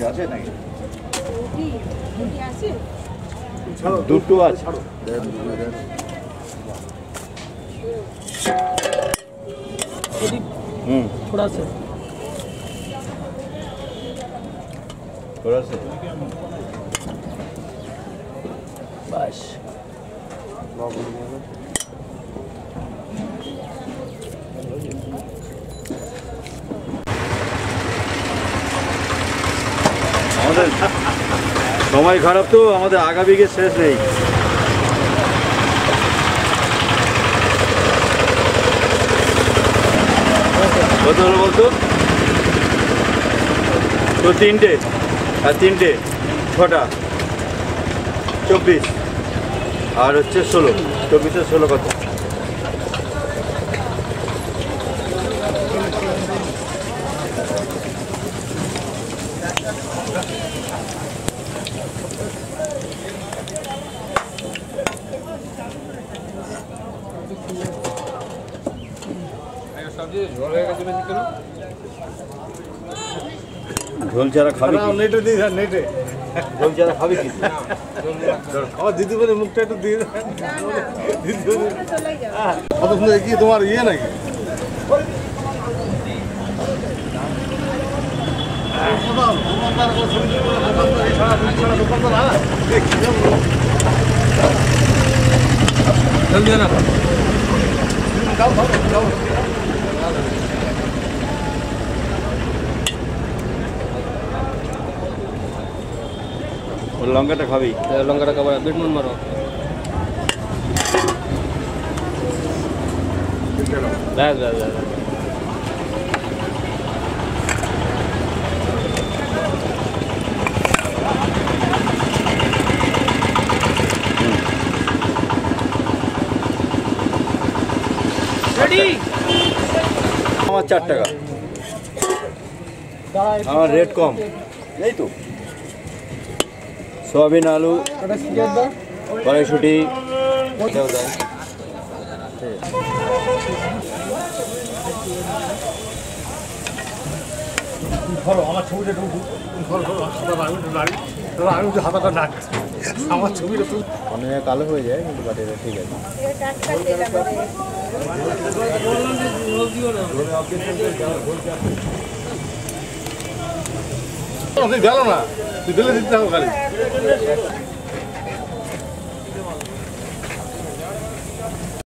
Piace ne? Piace. Tutto aç. थोड़ा सा थोड़ा सा बस আমাদের সময় খারাপ তো, আমাদের আগামীকে শেষ নেই। কত হলো বলতো? তো তিনটে, আর তিনটে, ছটা, চব্বিশ। আর হচ্ছে ষোলো চব্বিশে ষোলো কত ঝোল চারা খাবি কি? নেটে দিয়ে দেন নেটে ঝোল চারা খাবি কি আমার দিদি বলে মুখটা একটু দিয়ে দেন দিদি বলে চলে যাবে হ্যাঁ, কত সুন্দর কি তোমার ইয়ে নাকি đương nhiên là đâu đâu đâu লঙ্কাটা খাবি লঙ্কাটা খাবার বিটনুন মারো ব্যাস ব্যাস ব্যাস আমার চার টাকা আমার রেট কম এই তো সয়াবিন আলু কড়াইশুটি ধরো আমার ছবিটা একটু ধরো ধরো আমি তো হাতাটা নাক। আমার ছবিটা তো অনেক কালো হয়ে যায় কিন্তু বাট এটা ঠিক আছে। তুই গেল না তুই দিলে দিতে হবে খালি।